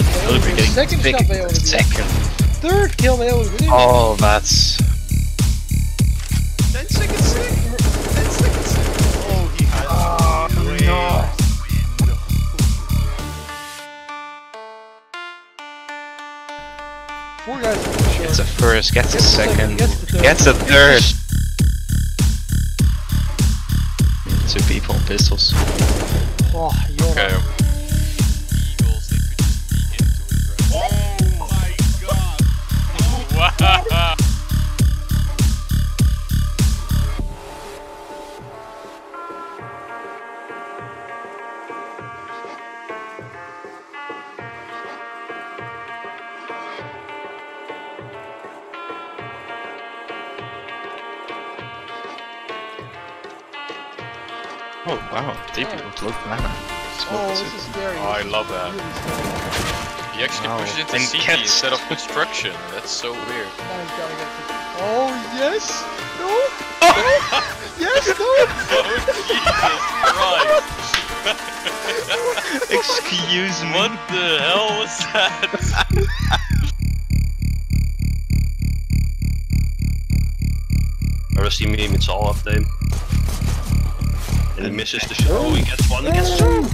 Shit. Look, we're getting Second big shot by second. Third kill by Owen. Oh, that's 10 seconds sick! 10 seconds sick! Oh, he had oh, no. Four guys are gets a first, gets a Gets the second, second, gets the third. gets a third. Two people, pistols. Oh, you're Okay. Oh wow, deep with low mana. Oh, this is scary. Oh, I love that. really. He actually Wow. pushes into And CT gets- instead of construction. That's so weird. Now he's gotta get to- Oh, yes! No! yes, no! Oh, Jesus Christ! Excuse me. What the hell was that? Rusty meme, it's all off them. And he misses the shot. Oh, he gets one, he gets two!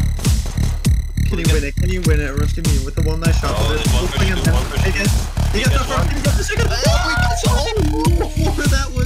Can you win it? Can you win it? Rusty me with the one that shot. Oh, there's. He gets, the he gets the second. Oh, he gets that!